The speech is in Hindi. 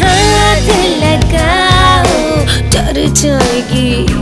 हाथ लगाओ डर जाएगी।